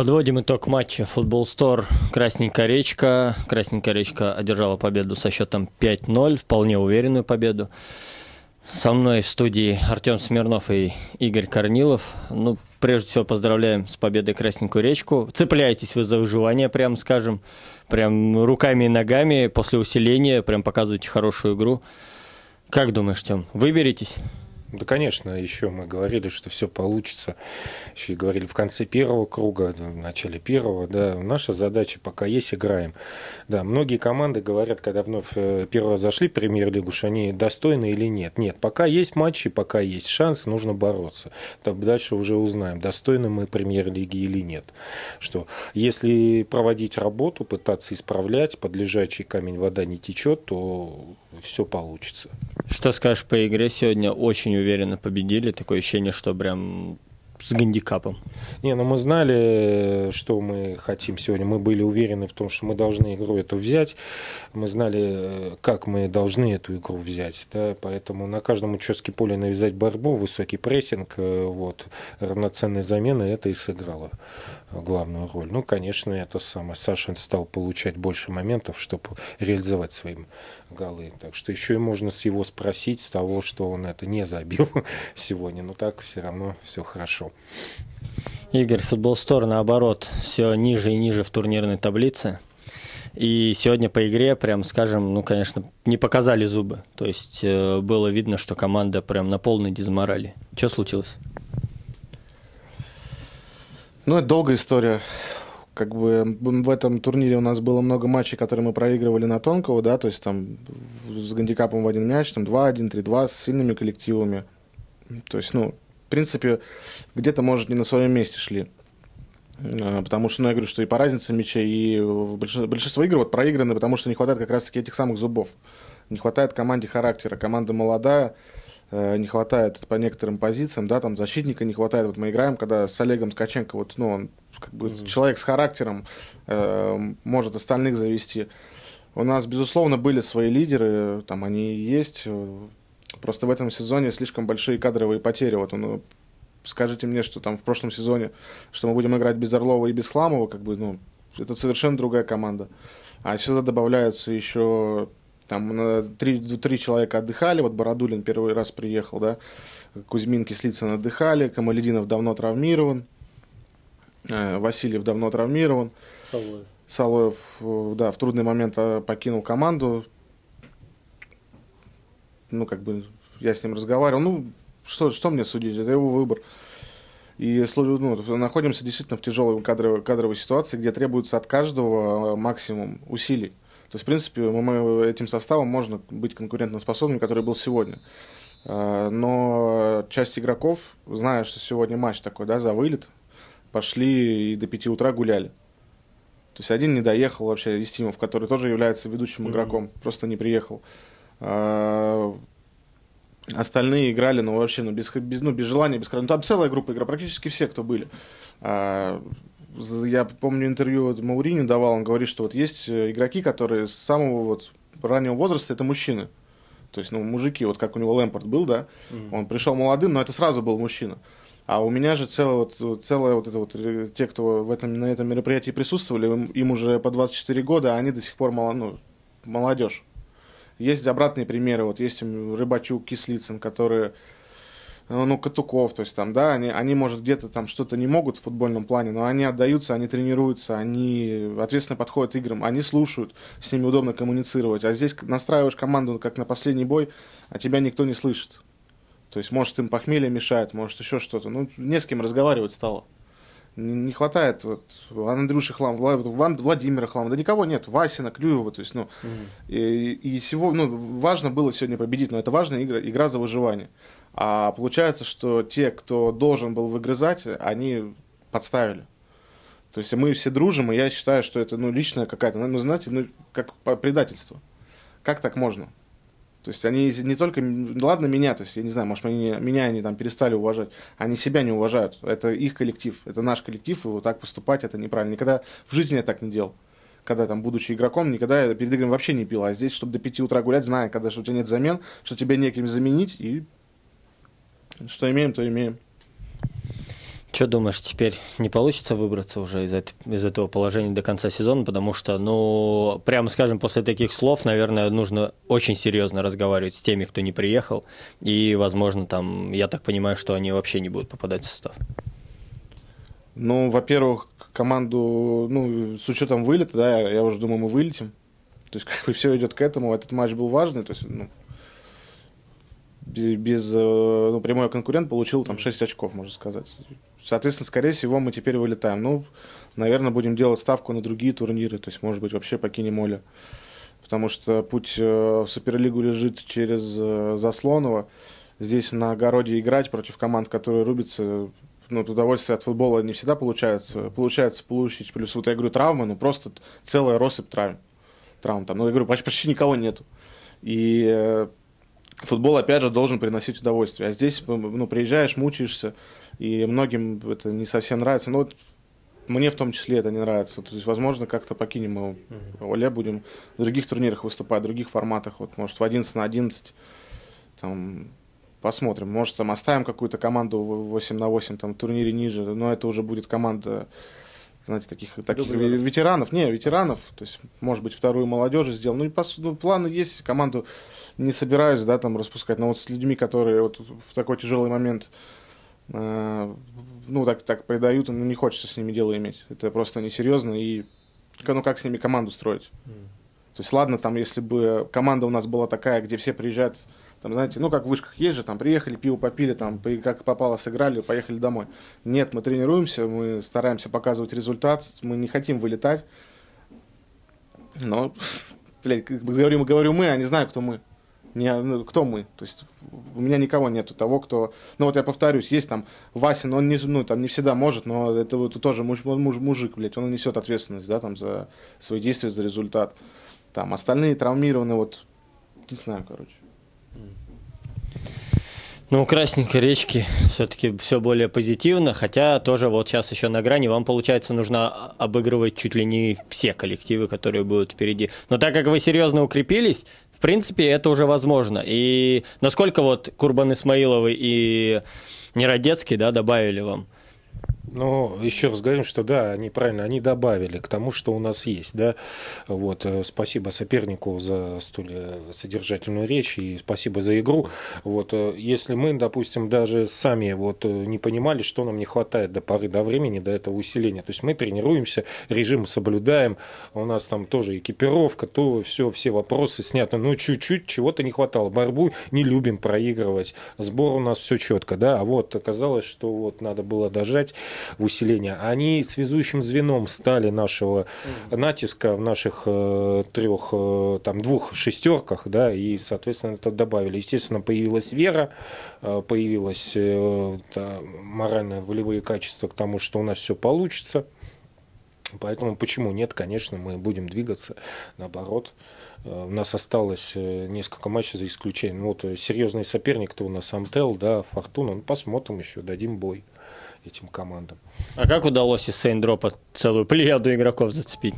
Подводим итог матча. Футбол Стор Красненькая речка. Красненькая речка одержала победу со счетом 5-0, вполне уверенную победу. Со мной в студии Артем Смирнов и Игорь Корнилов. Ну, прежде всего поздравляем с победой Красненькую речку. Цепляйтесь вы за выживание, прям скажем. Прям руками и ногами после усиления, прям показывайте хорошую игру. Как думаешь, Тем, выберетесь? Да, конечно, еще мы говорили, что все получится. Еще и говорили в конце первого круга, в начале первого. Да, наша задача пока есть, играем. Да, многие команды говорят, когда вновь э, первого зашли в премьер-лигу, что они достойны или нет. Нет, пока есть матчи, пока есть шанс, нужно бороться. Там дальше уже узнаем, достойны мы премьер-лиги или нет. Что если проводить работу, пытаться исправлять, под лежачий камень вода не течет, то все получится. Что скажешь по игре сегодня? Очень уверенно победили. Такое ощущение, что прям с гандикапом. Не, ну мы знали, что мы хотим сегодня. Мы были уверены в том, что мы должны игру эту взять. Мы знали, как мы должны эту игру взять. Да? Поэтому на каждом участке поля навязать борьбу, высокий прессинг, э, вот, равноценные замены, это и сыграло главную роль. Ну, конечно, это самое. Саша стал получать больше моментов, чтобы реализовать свои голы. Так что еще и можно с его спросить с того, что он это не забил сегодня. Но так все равно все хорошо. Игорь, футбол Стор, наоборот, все ниже и ниже в турнирной таблице. И сегодня по игре, прям скажем, ну, конечно, не показали зубы. То есть э, было видно, что команда прям на полной дизморали. Что случилось? Ну, это долгая история. Как бы в этом турнире у нас было много матчей, которые мы проигрывали на тонкого, да, то есть там с гандикапом в один мяч, там 2-1, 3-2, с сильными коллективами. То есть, ну, в принципе, где-то, может, не на своем месте шли. А, потому что, ну, я говорю, что и по разнице мячей, и большинство, большинство игр вот проиграны, потому что не хватает как раз-таки этих самых зубов. Не хватает команде характера. Команда молодая, не хватает по некоторым позициям, да, там защитника не хватает. Вот мы играем, когда с Олегом Ткаченко, вот, ну, он как бы mm-hmm. человек с характером, э, может остальных завести. У нас, безусловно, были свои лидеры, там они и есть. Просто в этом сезоне слишком большие кадровые потери. Вот он, скажите мне, что там в прошлом сезоне, что мы будем играть без Орлова и без Хламова, как бы, ну, это совершенно другая команда. А сюда добавляются еще там три, три человека отдыхали, вот Бородулин первый раз приехал, да, Кузьмин, Кислицын отдыхали, Камалединов давно травмирован, э, Васильев давно травмирован. Салоев. Салоев, э, да, в трудный момент э, покинул команду. Ну, как бы, я с ним разговаривал. Ну, что, что мне судить, это его выбор. И ну, находимся действительно в тяжелой кадровой, кадровой ситуации, где требуется от каждого максимум усилий. То есть, в принципе, мы, этим составом можно быть конкурентоспособным, который был сегодня. А, но часть игроков, зная, что сегодня матч такой, да, за вылет, пошли и до 5 утра гуляли. То есть один не доехал вообще, Истимов, который тоже является ведущим mm-hmm. игроком, просто не приехал. А, остальные играли, ну, вообще, ну, без, без, ну, без желания, без... Ну, там целая группа игроков, практически все, кто были. А, я помню интервью вот Мауриню давал, он говорит, что вот есть э, игроки, которые с самого вот раннего возраста это мужчины. То есть, ну, мужики, вот как у него Лэмпорт был, да, mm-hmm. он пришел молодым, но это сразу был мужчина. А у меня же целое вот, целое вот это вот, э, те, кто в этом, на этом мероприятии присутствовали, им, им уже по 24 года, а они до сих пор мало, ну, молодежь. Есть обратные примеры, вот есть Рыбачук, Кислицын, которые ну, ну, Катуков, то есть там, да, они, они, может, где-то там что-то не могут в футбольном плане, но они отдаются, они тренируются, они ответственно подходят к играм, они слушают, с ними удобно коммуницировать. А здесь настраиваешь команду как на последний бой, а тебя никто не слышит. То есть, может, им похмелье мешает, может, еще что-то. Ну, не с кем разговаривать стало. Не хватает вот Андрюши Хлам, Владимира Хлама, да никого нет, Васина, Клюева, то есть, ну, угу. и, и всего, ну, важно было сегодня победить, но это важная игра, игра за выживание. А получается, что те, кто должен был выгрызать, они подставили. То есть мы все дружим, и я считаю, что это ну, личная какая-то, ну, знаете, ну, как предательство. Как так можно? То есть они не только, ладно меня, то есть я не знаю, может они, меня они там перестали уважать, они себя не уважают. Это их коллектив, это наш коллектив, и вот так поступать это неправильно. Никогда в жизни я так не делал. Когда там, будучи игроком, никогда я перед играми вообще не пил. А здесь, чтобы до 5 утра гулять, зная, когда что у тебя нет замен, что тебя неким заменить, и что имеем, то имеем. Что думаешь, теперь не получится выбраться уже из, это, из этого положения до конца сезона? Потому что, ну, прямо скажем, после таких слов, наверное, нужно очень серьезно разговаривать с теми, кто не приехал. И, возможно, там, я так понимаю, что они вообще не будут попадать в состав. Ну, во-первых, команду, ну, с учетом вылета, да, я уже думаю, мы вылетим. То есть, как бы все идет к этому. Этот матч был важный, то есть, ну, без, э, ну, прямой конкурент получил там 6 очков, можно сказать. Соответственно, скорее всего, мы теперь вылетаем. Ну, наверное, будем делать ставку на другие турниры, то есть, может быть, вообще покинем Оля. Потому что путь э, в Суперлигу лежит через э, Заслонова. Здесь на огороде играть против команд, которые рубятся, ну, удовольствие от футбола не всегда получается. Получается получить, плюс вот я говорю, травмы, ну, просто целая россыпь травм. Травм там, ну, я говорю, почти, почти никого нету. И футбол, опять же, должен приносить удовольствие. А здесь, ну, приезжаешь, мучаешься, и многим это не совсем нравится. Но вот мне в том числе это не нравится. То есть, возможно, как-то покинем мы Оле, будем в других турнирах выступать, в других форматах. Вот, может, в 11 на 11. Там, посмотрим. Может, там оставим какую-то команду 8 на 8, там, в турнире ниже, но это уже будет команда знаете, таких, таких ветеранов. Не, ветеранов, то есть, может быть, вторую молодежи сделал. Ну, и по, ну, планы есть, команду не собираюсь, да, там распускать, но вот с людьми, которые вот в такой тяжелый момент, э, ну, так, так предают, ну, не хочется с ними дело иметь. Это просто несерьезно, и, ну, как с ними команду строить? Mm. То есть, ладно, там, если бы команда у нас была такая, где все приезжают, там, знаете, ну, как в вышках есть же, там, приехали, пиво попили, там, как попало, сыграли, поехали домой. Нет, мы тренируемся, мы стараемся показывать результат, мы не хотим вылетать. Но, блядь, как бы говорю, говорю мы, а не знаю, кто мы не, ну, кто мы? То есть у меня никого нету того, кто... Ну вот я повторюсь, есть там Вася, но он не, ну, там не всегда может, но это вот тоже муж, муж, мужик, блядь, он несет ответственность, да, там за свои действия, за результат. Там остальные травмированы, вот, не знаю, короче. Ну, у Красненькой речки все-таки все более позитивно, хотя тоже вот сейчас еще на грани вам, получается, нужно обыгрывать чуть ли не все коллективы, которые будут впереди. Но так как вы серьезно укрепились, в принципе, это уже возможно. И насколько вот Курбан Исмаиловы и Неродецкий да, добавили вам? Ну, еще раз говорим, что да, они правильно, они добавили к тому, что у нас есть, да. Вот, э, спасибо сопернику за столь э, содержательную речь и спасибо за игру. Вот, э, если мы, допустим, даже сами вот не понимали, что нам не хватает до поры до времени, до этого усиления, то есть мы тренируемся, режим соблюдаем, у нас там тоже экипировка, то все, все вопросы сняты, ну, чуть-чуть чего-то не хватало, борьбу не любим проигрывать, сбор у нас все четко, да, а вот оказалось, что вот надо было дожать, в усиление, они связующим звеном стали нашего натиска в наших э, трех, э, там, двух шестерках, да, и, соответственно, это добавили. Естественно, появилась вера, э, появилась морально-волевые качества к тому, что у нас все получится. Поэтому почему нет, конечно, мы будем двигаться, наоборот. У нас осталось несколько матчей за исключением. Вот серьезный соперник, кто у нас Амтел, да, Фортуна. Ну, посмотрим еще, дадим бой этим командам. А как удалось из Сейндропа целую плеяду игроков зацепить?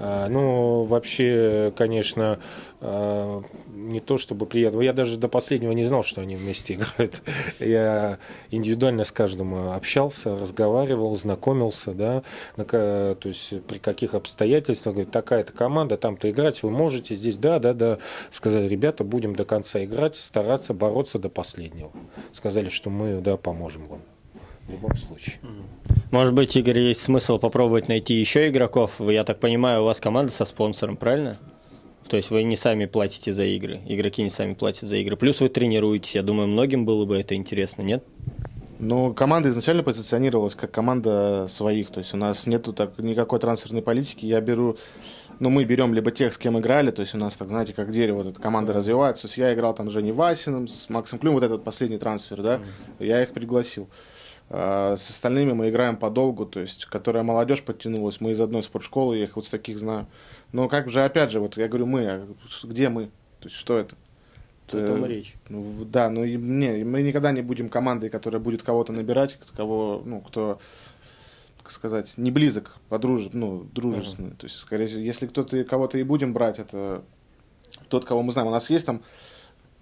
А, ну, вообще, конечно, а, не то чтобы приятно. Я даже до последнего не знал, что они вместе играют. Я индивидуально с каждым общался, разговаривал, знакомился, да, то есть при каких обстоятельствах, говорит, такая-то команда, там-то играть вы можете, здесь, да, да, да. Сказали, ребята, будем до конца играть, стараться бороться до последнего. Сказали, что мы, да, поможем вам в любом случае. Может быть, Игорь, есть смысл попробовать найти еще игроков? Я так понимаю, у вас команда со спонсором, правильно? То есть вы не сами платите за игры, игроки не сами платят за игры. Плюс вы тренируетесь. Я думаю, многим было бы это интересно, нет? Ну, команда изначально позиционировалась как команда своих. То есть у нас нету так никакой трансферной политики. Я беру ну, мы берем либо тех, с кем играли, то есть у нас, так, знаете, как дерево, вот эта команда развивается. То есть я играл там с Женей Васиным, с Максом Клюм, вот этот последний трансфер, да, я их пригласил. А, с остальными мы играем подолгу, то есть, которая молодежь подтянулась, мы из одной спортшколы, я их вот с таких знаю. Но как же, опять же, вот я говорю мы, а где мы? То есть, что это? Это речь. Ну, да, ну не, мы никогда не будем командой, которая будет кого-то набирать, кого, ну, кто, как сказать, не близок, подружен, ну, дружественный. Uh-huh. То есть, скорее всего, если кто-то кого-то и будем брать, это тот, кого мы знаем. У нас есть там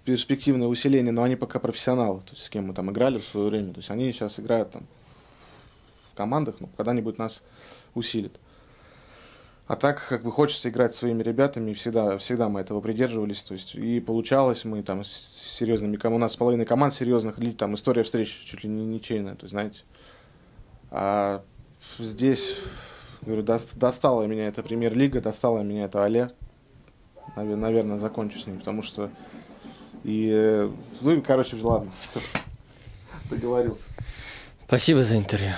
перспективное усиление, но они пока профессионалы, то есть с кем мы там играли в свое время. То есть они сейчас играют там командах, ну, когда-нибудь нас усилит. А так, как бы хочется играть своими ребятами, всегда, всегда мы этого придерживались, то есть и получалось, мы там с серьезными, у нас половина команд серьезных, там история встреч чуть ли не ничейная, то есть, знаете. А здесь, говорю, достала меня эта премьер-лига, достала меня это Але, наверное, закончу с ним, потому что и, ну, короче, ладно, все, договорился. Спасибо за интервью.